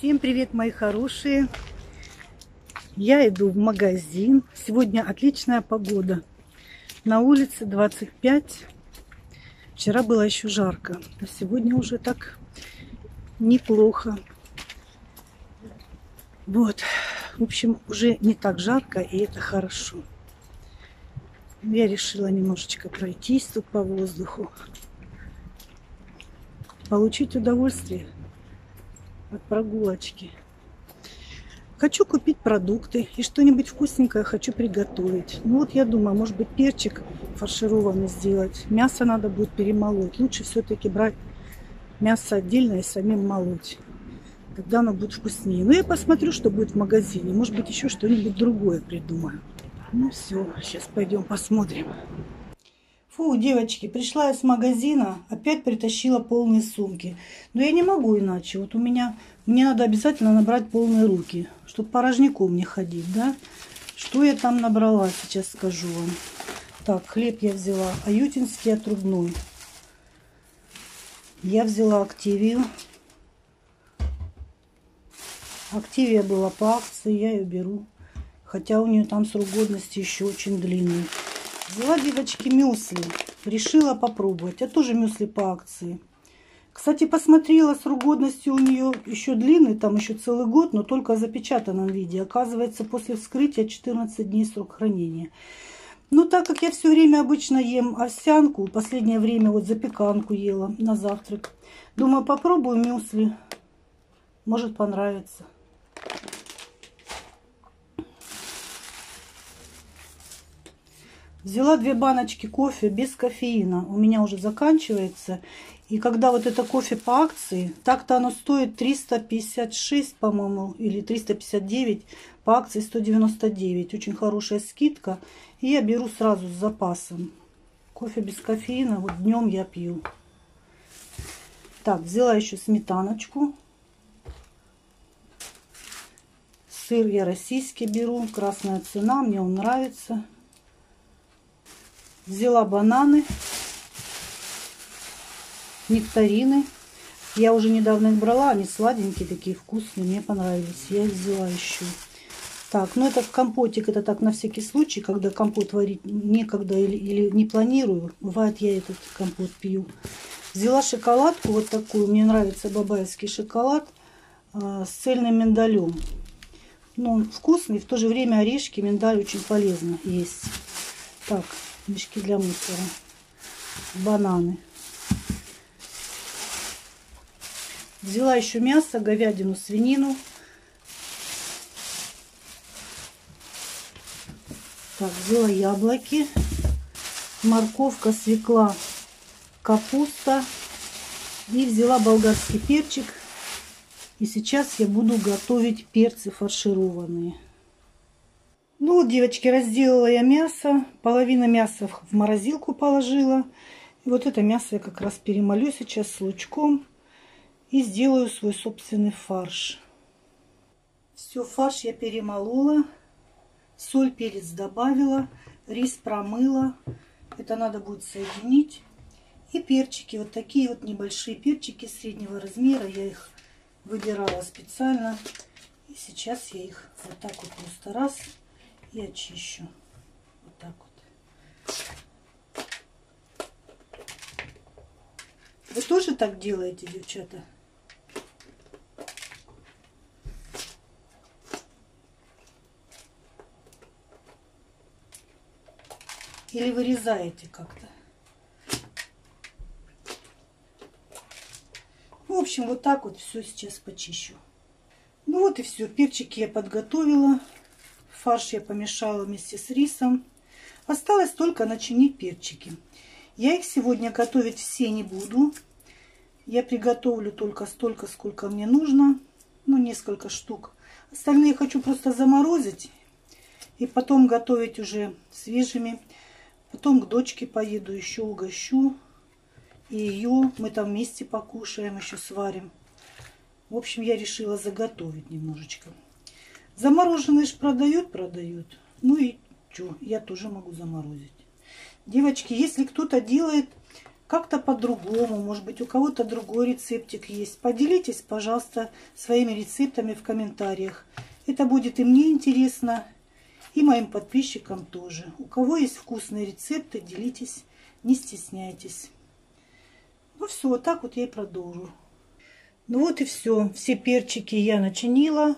Всем привет, мои хорошие! Я иду в магазин. Сегодня отличная погода. На улице 25. Вчера было еще жарко, а сегодня уже так неплохо. Вот. В общем, уже не так жарко, и это хорошо. Я решила немножечко пройтись тут по воздуху. Получить удовольствие от прогулочки. Хочу купить продукты и что-нибудь вкусненькое хочу приготовить. Ну вот я думаю, может быть перчик фаршированный сделать. Мясо надо будет перемолоть. Лучше все-таки брать мясо отдельно и самим молоть. Тогда оно будет вкуснее. Ну я посмотрю, что будет в магазине. Может быть еще что-нибудь другое придумаю. Ну все, сейчас пойдем посмотрим. Фу, девочки, пришла с магазина, опять притащила полные сумки. Но я не могу иначе. Вот у меня, мне надо обязательно набрать полные руки, чтобы порожняком не ходить, да? Что я там набрала, сейчас скажу вам. Так, хлеб я взяла, аютинский отрубной. Я взяла активию. Активия была по акции, я ее беру. Хотя у нее там срок годности еще очень длинный. Взяла, девочки, мюсли. Решила попробовать. Это тоже мюсли по акции. Кстати, посмотрела, срок годности у нее еще длинный, там еще целый год, но только в запечатанном виде. Оказывается, после вскрытия 14 дней срок хранения. Ну, так как я все время обычно ем овсянку, последнее время вот запеканку ела на завтрак. Думаю, попробую мюсли. Может понравится. Взяла две баночки кофе без кофеина. У меня уже заканчивается. И когда вот это кофе по акции, так-то оно стоит 356, по-моему, или 359, по акции 199. Очень хорошая скидка. И я беру сразу с запасом. Кофе без кофеина, вот днем я пью. Так, взяла еще сметаночку. Сыр я российский беру, красная цена, мне он нравится. Взяла бананы, нектарины. Я уже недавно их брала, они сладенькие, такие вкусные, мне понравились. Я их взяла еще. Так, ну это компотик, это так на всякий случай, когда компот варить некогда или, или не планирую. Бывает, я этот компот пью. Взяла шоколадку вот такую, мне нравится бабаевский шоколад э, с цельным миндалем. Ну, он вкусный, в то же время орешки, миндаль очень полезно есть. Так, мешки для мусора, бананы. Взяла еще мясо, говядину, свинину. Так, взяла яблоки, морковка, свекла, капуста. И взяла болгарский перчик. И сейчас я буду готовить перцы фаршированные. Ну вот, девочки, разделала я мясо. Половина мяса в морозилку положила. И вот это мясо я как раз перемолю сейчас с лучком. И сделаю свой собственный фарш. Все, фарш я перемолола. Соль, перец добавила. Рис промыла. Это надо будет соединить. И перчики. Вот такие вот небольшие перчики среднего размера. Я их выбирала специально. И сейчас я их вот так вот просто раз и очищу. Вот так вот. Вы тоже так делаете, девчата? Или вырезаете как-то? В общем, вот так вот все сейчас почищу. Ну вот и все. Перчики я подготовила. Фарш я помешала вместе с рисом. Осталось только начинить перчики. Я их сегодня готовить все не буду. Я приготовлю только столько, сколько мне нужно. Ну, несколько штук. Остальные хочу просто заморозить. И потом готовить уже свежими. Потом к дочке поеду, еще угощу. И ее мы там вместе покушаем, еще сварим. В общем, я решила заготовить немножечко. Замороженные же продают, продают. Ну и что, я тоже могу заморозить. Девочки, если кто-то делает как-то по-другому. Может быть, у кого-то другой рецептик есть. Поделитесь, пожалуйста, своими рецептами в комментариях. Это будет и мне интересно, и моим подписчикам тоже. У кого есть вкусные рецепты, делитесь, не стесняйтесь. Ну все, вот так вот я и продолжу. Ну вот и все. Все перчики я начинила.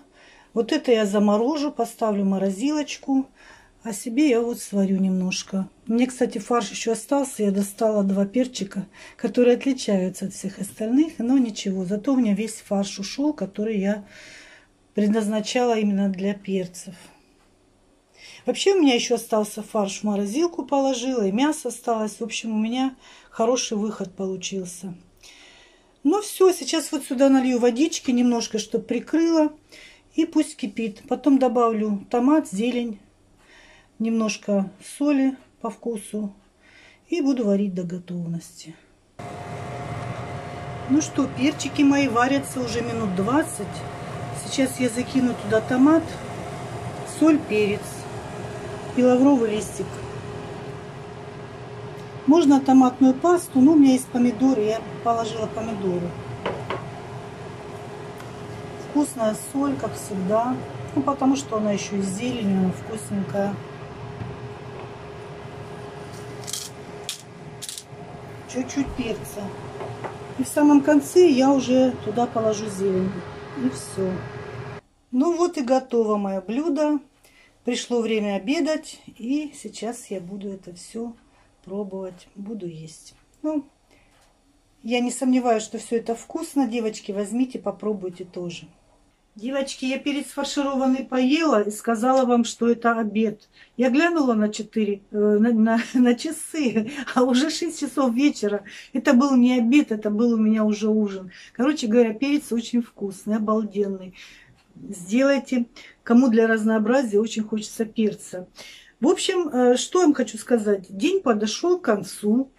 Вот это я заморожу, поставлю в морозилочку. А себе я вот сварю немножко. Мне, кстати, фарш еще остался. Я достала два перчика, которые отличаются от всех остальных. Но ничего, зато у меня весь фарш ушел, который я предназначала именно для перцев. Вообще у меня еще остался фарш в морозилку положила, и мясо осталось. В общем, у меня хороший выход получился. Ну все, сейчас вот сюда налью водички немножко, чтобы прикрыла. И пусть кипит. Потом добавлю томат, зелень, немножко соли по вкусу. И буду варить до готовности. Ну что, перчики мои варятся уже минут 20. Сейчас я закину туда томат, соль, перец и лавровый листик. Можно томатную пасту, но у меня есть помидоры, я положила помидоры. Вкусная соль, как всегда. Ну, потому что она еще и зеленью, вкусненькая. Чуть-чуть перца. И в самом конце я уже туда положу зелень. И все. Ну вот и готово мое блюдо. Пришло время обедать. И сейчас я буду это все пробовать. Буду есть. Ну, я не сомневаюсь, что все это вкусно. Девочки, возьмите, попробуйте тоже. Девочки, я перед сфаршированной поела и сказала вам, что это обед. Я глянула на 4, э, на, на, на часы, а уже 6 часов вечера. Это был не обед, это был у меня уже ужин. Короче говоря, перец очень вкусный, обалденный. Сделайте, кому для разнообразия очень хочется перца. В общем, э, что я вам хочу сказать. День подошел к концу.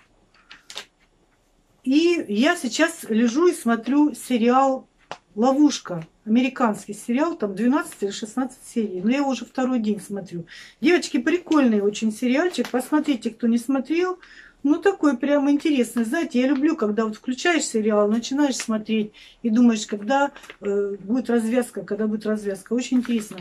И я сейчас лежу и смотрю сериал «Ловушка». Американский сериал, там 12 или 16 серий. Но я его уже второй день смотрю. Девочки, прикольный очень сериальчик. Посмотрите, кто не смотрел. Ну, такой прям интересный. Знаете, я люблю, когда вот включаешь сериал, начинаешь смотреть и думаешь, когда э, будет развязка, когда будет развязка. Очень интересно.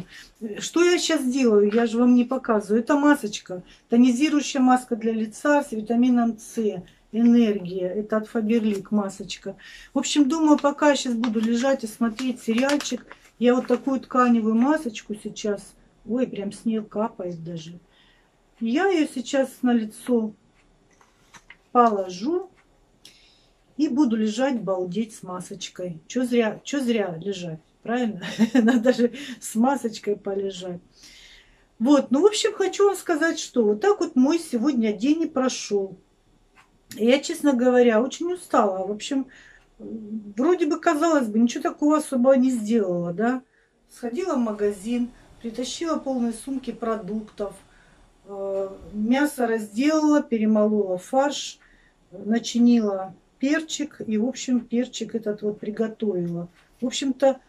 Что я сейчас делаю? Я же вам не показываю. Это масочка. Тонизирующая маска для лица с витамином С. Энергия. Это от Фаберлик масочка. В общем, думаю, пока я сейчас буду лежать и смотреть сериальчик, я вот такую тканевую масочку сейчас, ой, прям с нее капает даже. Я ее сейчас на лицо положу и буду лежать, балдеть с масочкой. Что зря, что зря лежать, правильно? Надо же с масочкой полежать. Вот, ну, в общем, хочу вам сказать, что вот так вот мой сегодня день и прошел. Я, честно говоря, очень устала. В общем, вроде бы, казалось бы, ничего такого особо не сделала, да. Сходила в магазин, притащила полные сумки продуктов, э, мясо разделала, перемолола фарш, начинила перчик и, в общем, перчик этот вот приготовила. В общем-то,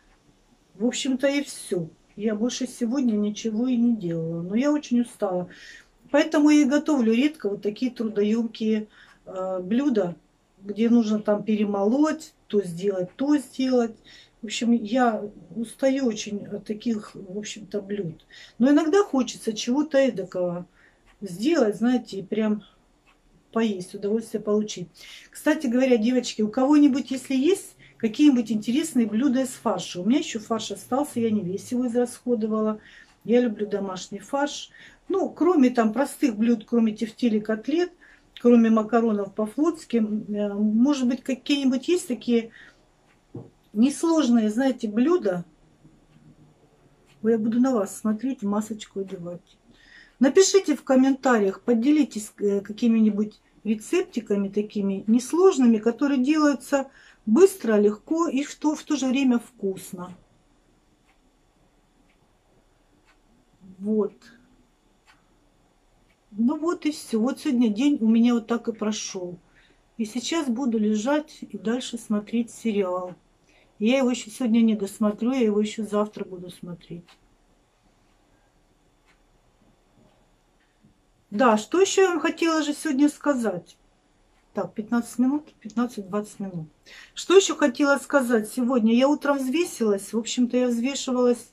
в общем-то и все. Я больше сегодня ничего и не делала. Но я очень устала. Поэтому я и готовлю редко вот такие трудоемкие блюда, где нужно там перемолоть, то сделать, то сделать. В общем, я устаю очень от таких, в общем-то, блюд. Но иногда хочется чего-то эдакого сделать, знаете, и прям поесть, удовольствие получить. Кстати говоря, девочки, у кого-нибудь, если есть какие-нибудь интересные блюда из фарша. У меня еще фарш остался, я не весь его израсходовала. Я люблю домашний фарш. Ну, кроме там простых блюд, кроме тефтели котлет, кроме макаронов по-флотски, э, может быть, какие-нибудь есть такие несложные, знаете, блюда. Я буду на вас смотреть, масочку одевать. Напишите в комментариях, поделитесь э, какими-нибудь рецептиками такими несложными, которые делаются быстро, легко и что в то же время вкусно. Вот. Ну вот и все. Вот сегодня день у меня вот так и прошел. И сейчас буду лежать и дальше смотреть сериал. Я его еще сегодня не досмотрю, я его еще завтра буду смотреть. Да, что еще я вам хотела же сегодня сказать? Так, 15 минут, 15-20 минут. Что еще хотела сказать сегодня? Я утром взвесилась. В общем-то, я взвешивалась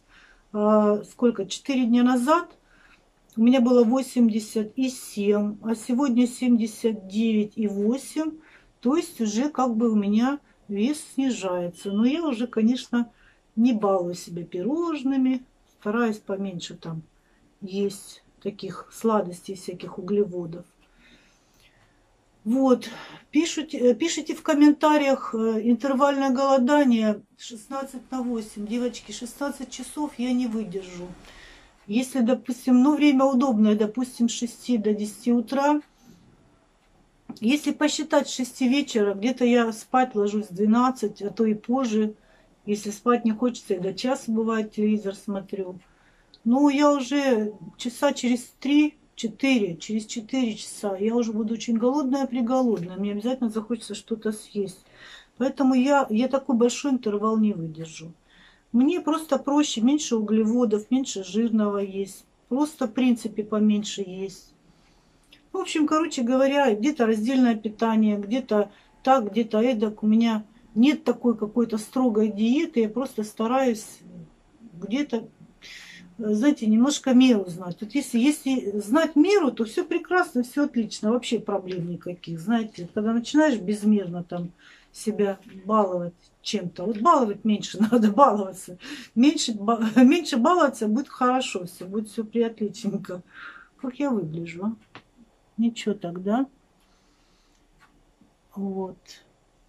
э, сколько? 4 дня назад. У меня было 87, а сегодня 79,8. То есть уже как бы у меня вес снижается. Но я уже, конечно, не балую себя пирожными. Стараюсь поменьше там есть таких сладостей, всяких углеводов. Вот, пишите, э, пишите в комментариях э, интервальное голодание 16 на 8. Девочки, 16 часов я не выдержу. Если, допустим, ну, время удобное, допустим, с 6 до 10 утра, если посчитать с 6 вечера, где-то я спать ложусь в 12, а то и позже. Если спать не хочется, я до часа бывает телевизор смотрю. Ну, я уже часа через 3 4, через 4 часа я уже буду очень голодная, приголодная. Мне обязательно захочется что-то съесть. Поэтому я, я такой большой интервал не выдержу. Мне просто проще, меньше углеводов, меньше жирного есть. Просто, в принципе, поменьше есть. В общем, короче говоря, где-то раздельное питание, где-то так, где-то эдак. У меня нет такой какой-то строгой диеты. Я просто стараюсь где-то знаете, немножко меру знать. Вот если, если знать меру, то все прекрасно, все отлично, вообще проблем никаких. Знаете, когда начинаешь безмерно там себя баловать чем-то, вот баловать меньше надо баловаться, меньше, меньше баловаться будет хорошо, все будет все приотличненько. Как я выгляжу, а? Ничего тогда. Вот.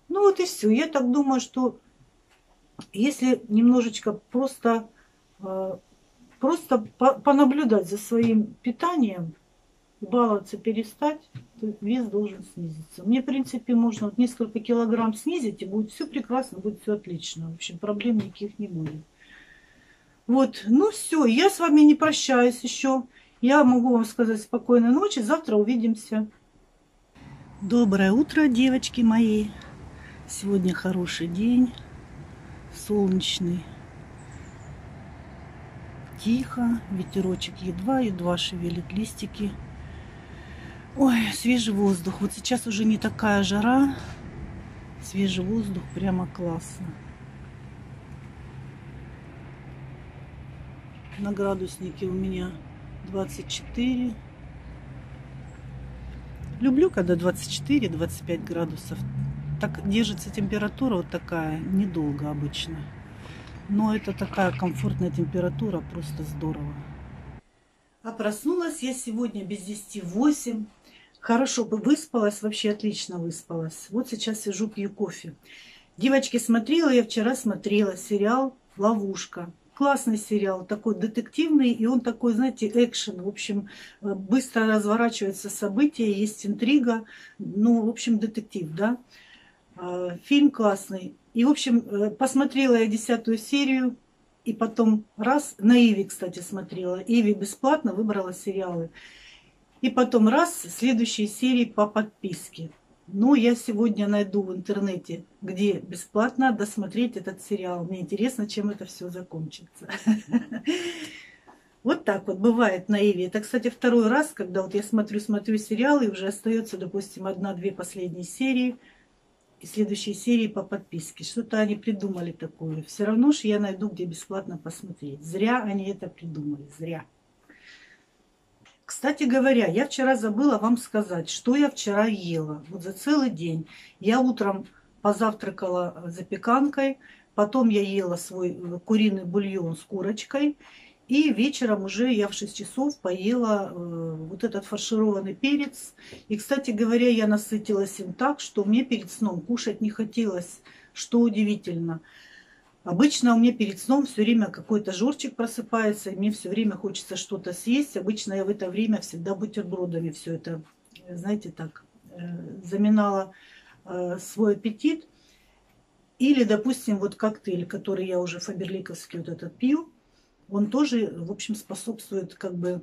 Ну вот и все. Я так думаю, что если немножечко просто э, Просто по понаблюдать за своим питанием, баловаться перестать, вес должен снизиться. Мне, в принципе, можно вот несколько килограмм снизить, и будет все прекрасно, будет все отлично. В общем, проблем никаких не будет. Вот, ну все, я с вами не прощаюсь еще. Я могу вам сказать спокойной ночи. Завтра увидимся. Доброе утро, девочки мои. Сегодня хороший день, солнечный тихо, ветерочек едва-едва шевелит листики. Ой, свежий воздух. Вот сейчас уже не такая жара. Свежий воздух прямо классно. На градуснике у меня 24. Люблю, когда 24-25 градусов. Так держится температура вот такая, недолго обычно. Но это такая комфортная температура, просто здорово. А проснулась я сегодня без 10 8. Хорошо бы выспалась, вообще отлично выспалась. Вот сейчас сижу, пью кофе. Девочки, смотрела, я вчера смотрела сериал «Ловушка». Классный сериал, такой детективный, и он такой, знаете, экшен. В общем, быстро разворачиваются события, есть интрига. Ну, в общем, детектив, да. А, фильм классный. И, в общем, э, посмотрела я десятую серию, и потом раз, на Иви, кстати, смотрела. Иви бесплатно выбрала сериалы. И потом раз, следующие серии по подписке. Ну, я сегодня найду в интернете, где бесплатно досмотреть этот сериал. Мне интересно, чем это все закончится. Вот так вот бывает на Иви. Это, кстати, второй раз, когда вот я смотрю-смотрю сериалы, и уже остается, допустим, одна-две последние серии – и следующие серии по подписке. Что-то они придумали такое. Все равно же я найду, где бесплатно посмотреть. Зря они это придумали. Зря. Кстати говоря, я вчера забыла вам сказать, что я вчера ела. Вот за целый день. Я утром позавтракала запеканкой, потом я ела свой куриный бульон с курочкой, и вечером уже я в 6 часов поела э, вот этот фаршированный перец. И, кстати говоря, я насытилась им так, что мне перед сном кушать не хотелось, что удивительно. Обычно у меня перед сном все время какой-то жорчик просыпается, и мне все время хочется что-то съесть. Обычно я в это время всегда бутербродами все это, знаете, так, э, заминала э, свой аппетит. Или, допустим, вот коктейль, который я уже фаберликовский вот этот пью, он тоже, в общем, способствует, как бы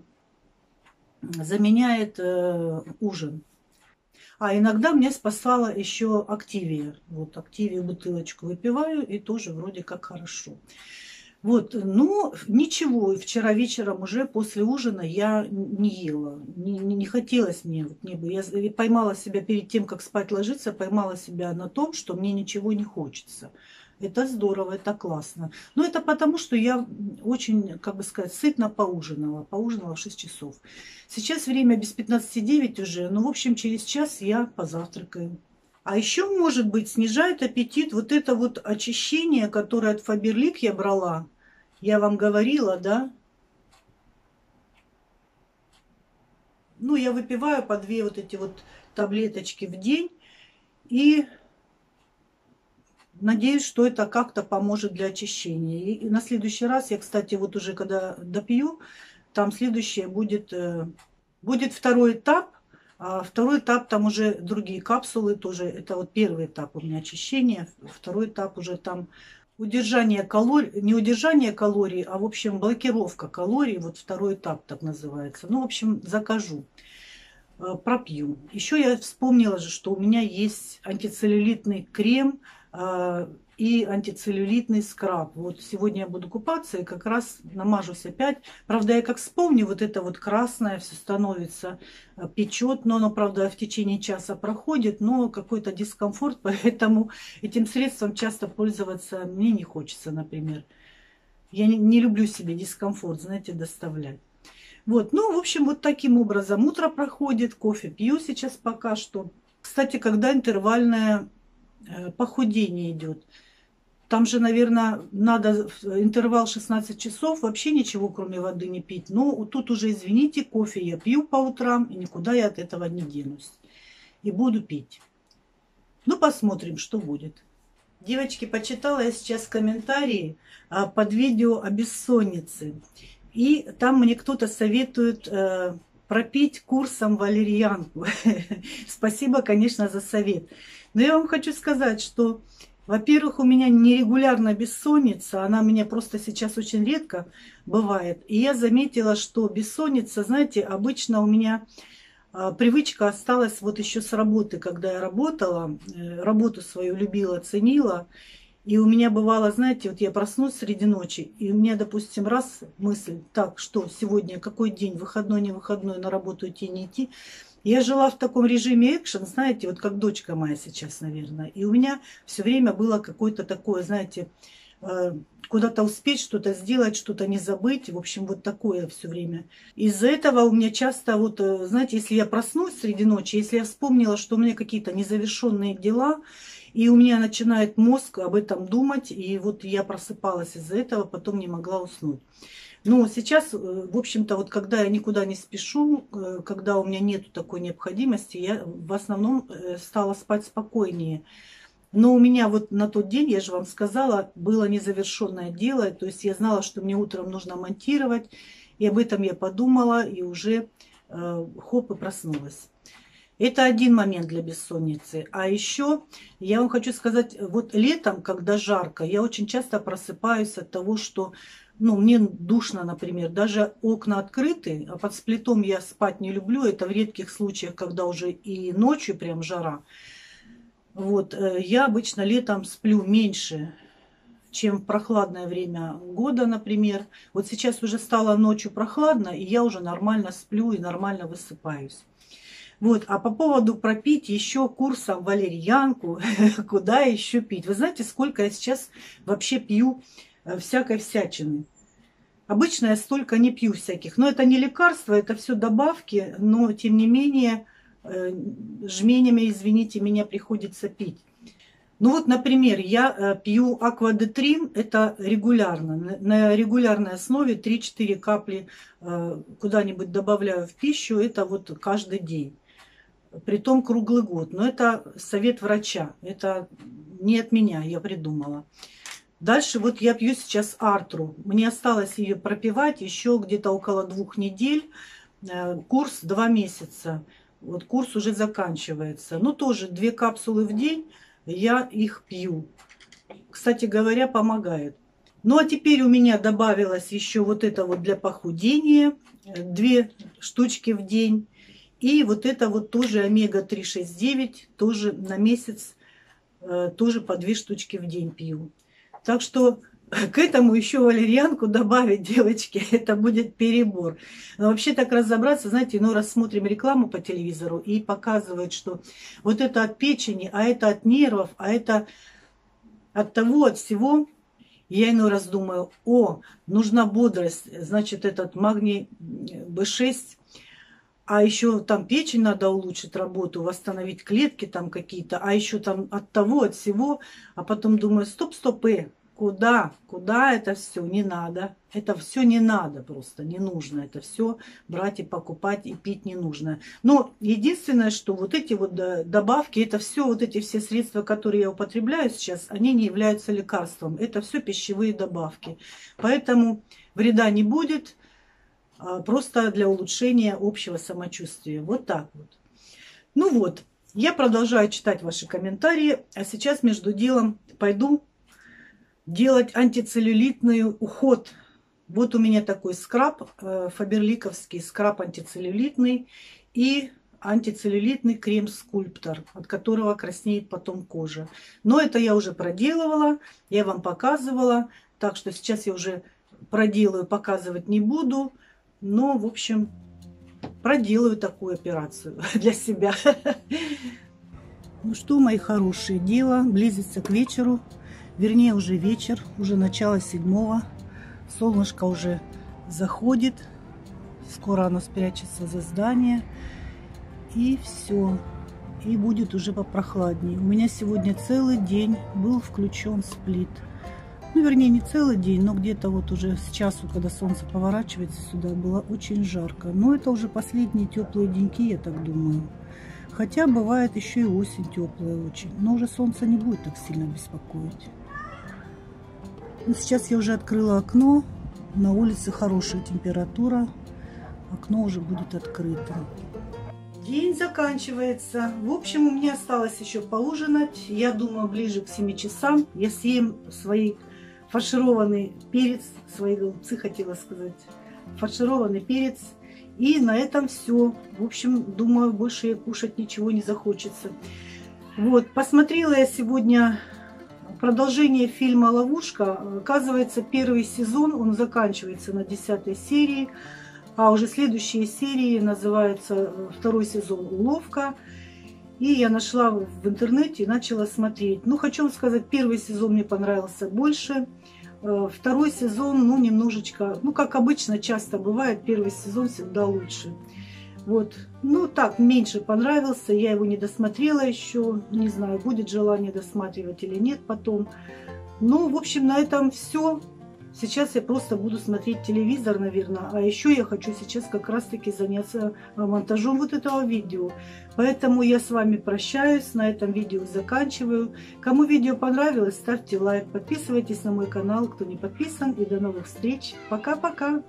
заменяет э, ужин. А иногда мне спасала еще активия. Вот активию бутылочку выпиваю, и тоже вроде как хорошо. Вот, ну, ничего, вчера вечером уже после ужина я не ела, не, не, не хотелось мне, вот, не, я поймала себя перед тем, как спать ложиться, поймала себя на том, что мне ничего не хочется. Это здорово, это классно. Но это потому, что я очень, как бы сказать, сытно поужинала. Поужинала в 6 часов. Сейчас время без 15.09 уже. Ну, в общем, через час я позавтракаю. А еще, может быть, снижает аппетит вот это вот очищение, которое от Фаберлик я брала. Я вам говорила, да? Ну, я выпиваю по две вот эти вот таблеточки в день. И надеюсь, что это как-то поможет для очищения. И на следующий раз, я, кстати, вот уже когда допью, там следующее будет, э, будет второй этап а второй этап, там уже другие капсулы тоже. Это вот первый этап у меня очищения. Второй этап уже там удержание калорий, не удержание калорий, а в общем блокировка калорий. Вот второй этап так называется. Ну, в общем, закажу э, пропью. Еще я вспомнила же, что у меня есть антицеллюлитный крем и антицеллюлитный скраб. Вот сегодня я буду купаться и как раз намажусь опять. Правда, я как вспомню, вот это вот красное все становится, э, печет, но оно, правда, в течение часа проходит, но какой-то дискомфорт, поэтому этим средством часто пользоваться мне не хочется, например. Я не, не люблю себе дискомфорт, знаете, доставлять. Вот, ну, в общем, вот таким образом утро проходит, кофе пью сейчас пока что. Кстати, когда интервальное э, похудение идет. Там же, наверное, надо интервал 16 часов, вообще ничего кроме воды не пить. Но тут уже, извините, кофе я пью по утрам, и никуда я от этого не денусь. И буду пить. Ну, посмотрим, что будет. Девочки, почитала я сейчас комментарии а, под видео о бессоннице. И там мне кто-то советует э, пропить курсом валерьянку. Спасибо, конечно, за совет. Но я вам хочу сказать, что во-первых, у меня нерегулярная бессонница, она у меня просто сейчас очень редко бывает. И я заметила, что бессонница, знаете, обычно у меня а, привычка осталась вот еще с работы, когда я работала, э, работу свою любила, ценила. И у меня бывало, знаете, вот я проснусь среди ночи, и у меня, допустим, раз мысль, так, что сегодня, какой день, выходной, не выходной, на работу идти, не идти. Я жила в таком режиме экшен, знаете, вот как дочка моя сейчас, наверное. И у меня все время было какое-то такое, знаете, э, куда-то успеть, что-то сделать, что-то не забыть. В общем, вот такое все время. Из-за этого у меня часто, вот, э, знаете, если я проснусь среди ночи, если я вспомнила, что у меня какие-то незавершенные дела, и у меня начинает мозг об этом думать, и вот я просыпалась из-за этого, потом не могла уснуть. Но сейчас, э, в общем-то, вот когда я никуда не спешу, э, когда у меня нет такой необходимости, я в основном э, стала спать спокойнее. Но у меня вот на тот день, я же вам сказала, было незавершенное дело. То есть я знала, что мне утром нужно монтировать. И об этом я подумала и уже хоп и проснулась. Это один момент для бессонницы. А еще я вам хочу сказать, вот летом, когда жарко, я очень часто просыпаюсь от того, что ну, мне душно, например, даже окна открыты, а под сплитом я спать не люблю, это в редких случаях, когда уже и ночью прям жара. Вот, э, я обычно летом сплю меньше, чем в прохладное время года, например. Вот сейчас уже стало ночью прохладно, и я уже нормально сплю и нормально высыпаюсь. Вот, а по поводу пропить еще курсом валерьянку, куда еще пить? Вы знаете, сколько я сейчас вообще пью всякой всячины. Обычно я столько не пью всяких. Но это не лекарство, это все добавки, но тем не менее э, жменями, извините, меня приходится пить. Ну вот, например, я э, пью аквадетрин, это регулярно, на регулярной основе 3-4 капли куда-нибудь добавляю в пищу, это вот каждый день. Притом круглый год. Но это совет врача, это не от меня, я придумала. Дальше вот я пью сейчас Артру. Мне осталось ее пропивать еще где-то около двух недель. Э, курс два месяца. Вот курс уже заканчивается. Ну, тоже две капсулы в день я их пью. Кстати говоря, помогает. Ну, а теперь у меня добавилось еще вот это вот для похудения. Две штучки в день. И вот это вот тоже омега-369, тоже на месяц, э, тоже по две штучки в день пью. Так что к этому еще валерьянку добавить, девочки, это будет перебор. Но вообще так разобраться, знаете, ну рассмотрим рекламу по телевизору и показывают, что вот это от печени, а это от нервов, а это от того, от всего. Я иной раз думаю, о, нужна бодрость, значит, этот магний B6, а еще там печень надо улучшить работу, восстановить клетки там какие-то, а еще там от того, от всего. А потом думаю, стоп, стоп, э, Куда? Куда это все? Не надо. Это все не надо просто, не нужно. Это все брать и покупать и пить не нужно. Но единственное, что вот эти вот добавки, это все, вот эти все средства, которые я употребляю сейчас, они не являются лекарством. Это все пищевые добавки. Поэтому вреда не будет, а просто для улучшения общего самочувствия. Вот так вот. Ну вот, я продолжаю читать ваши комментарии, а сейчас между делом пойду делать антицеллюлитный уход. Вот у меня такой скраб, э, фаберликовский скраб антицеллюлитный и антицеллюлитный крем-скульптор, от которого краснеет потом кожа. Но это я уже проделывала, я вам показывала, так что сейчас я уже проделаю, показывать не буду. Но, в общем, проделаю такую операцию для себя. Ну что, мои хорошие, дело близится к вечеру. Вернее, уже вечер, уже начало седьмого. Солнышко уже заходит. Скоро оно спрячется за здание. И все. И будет уже попрохладнее. У меня сегодня целый день был включен сплит. Ну, вернее, не целый день, но где-то вот уже с часу, когда солнце поворачивается сюда, было очень жарко. Но это уже последние теплые деньки, я так думаю. Хотя бывает еще и осень теплая очень. Но уже солнце не будет так сильно беспокоить. Ну, сейчас я уже открыла окно. На улице хорошая температура. Окно уже будет открыто. День заканчивается. В общем, у меня осталось еще поужинать. Я думаю, ближе к 7 часам я съем свои фаршированный перец, свои голубцы хотела сказать, фаршированный перец. И на этом все. В общем, думаю, больше кушать ничего не захочется. Вот, посмотрела я сегодня продолжение фильма «Ловушка». Оказывается, первый сезон, он заканчивается на десятой серии, а уже следующие серии называются э, второй сезон «Уловка». И я нашла в интернете и начала смотреть. Ну, хочу вам сказать, первый сезон мне понравился больше. Э, второй сезон, ну, немножечко, ну, как обычно, часто бывает, первый сезон всегда лучше. Вот. Ну, так, меньше понравился. Я его не досмотрела еще. Не знаю, будет желание досматривать или нет потом. Ну, в общем, на этом все. Сейчас я просто буду смотреть телевизор, наверное. А еще я хочу сейчас как раз-таки заняться а, монтажом вот этого видео. Поэтому я с вами прощаюсь. На этом видео заканчиваю. Кому видео понравилось, ставьте лайк. Подписывайтесь на мой канал, кто не подписан. И до новых встреч. Пока-пока.